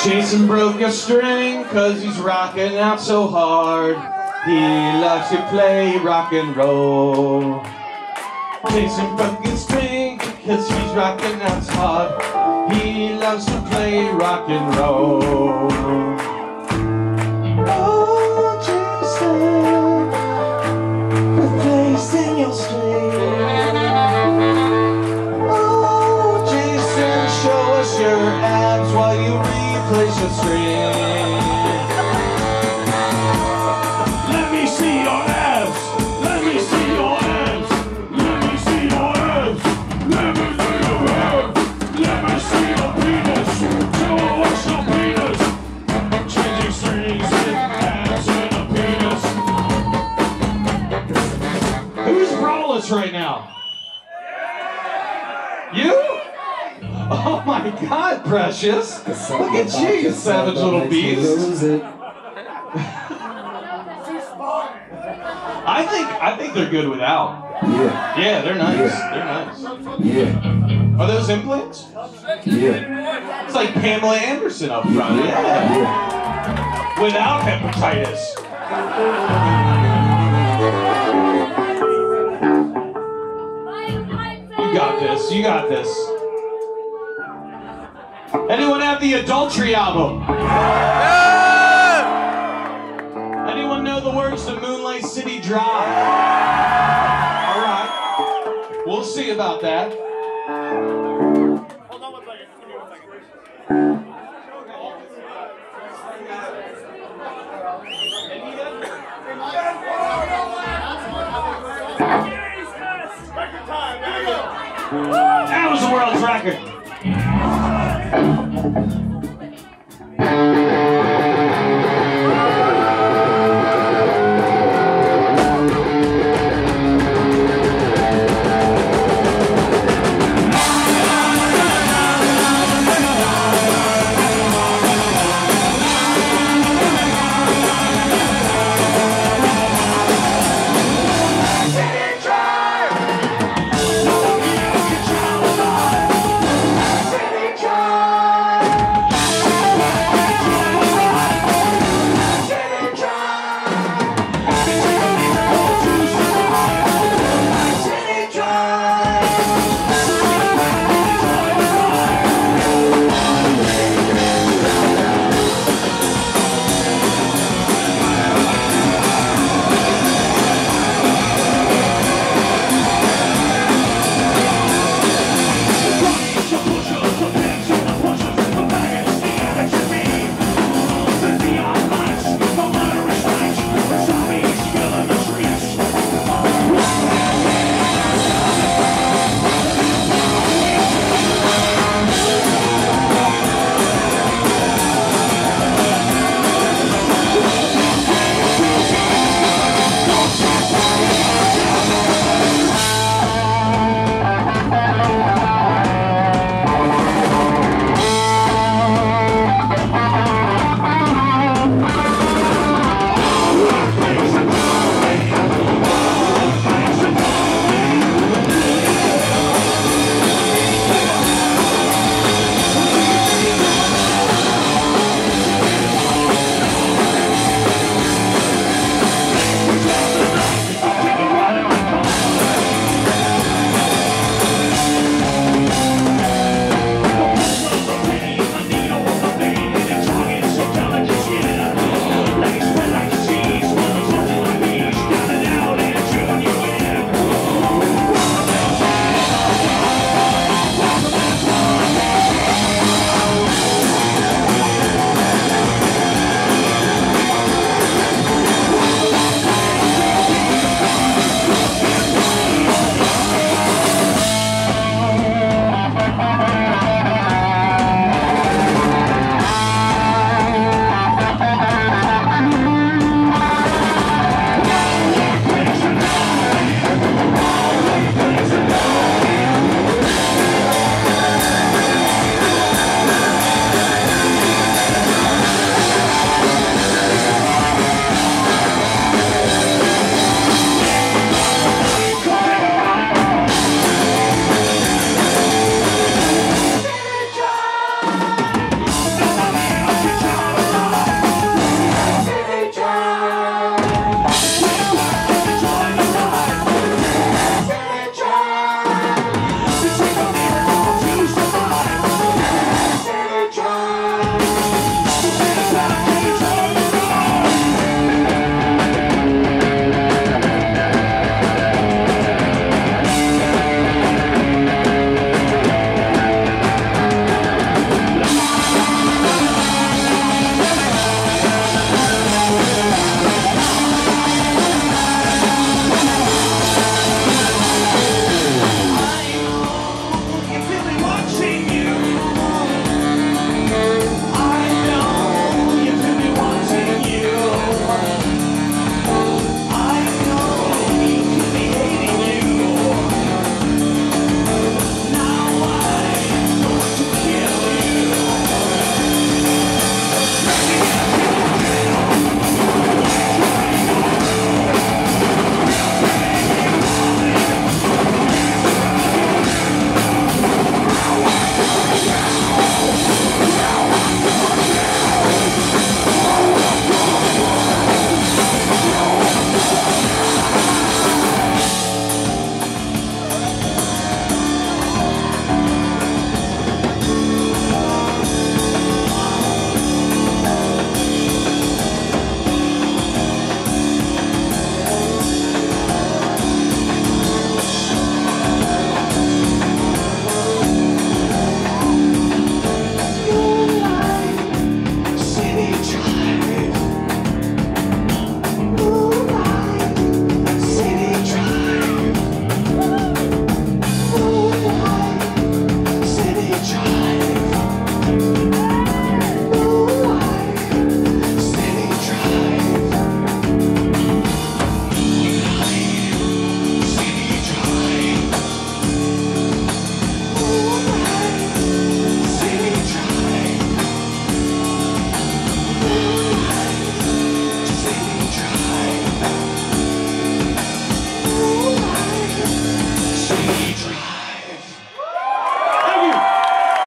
Jasan broke a string cause he's rocking out so hard. He loves to play rock and roll. Jasan broke a string because he's rocking out so hard. He loves to play rock and roll. Oh. Oh, your your string. Let me see your abs. Let me see your abs. Let me see your abs. Let me see your abs. Let me see your penis. Show us your penis. Changing strings abs and a penis. Who's braless right now? You? Oh my God, precious! Look at you, you savage little beast. I think I think they're good without. Yeah, Yeah, they're nice. Yeah. They're nice. yeah, Are those implants? yeah, It's like Pamela Anderson up front. Yeah. yeah. Without hepatitis. You got this. You got this. Anyone have the adultery album? Yeah. Anyone know the words to Moonlight City Drive? All right. We'll see about that. That was the world's record. Thank you.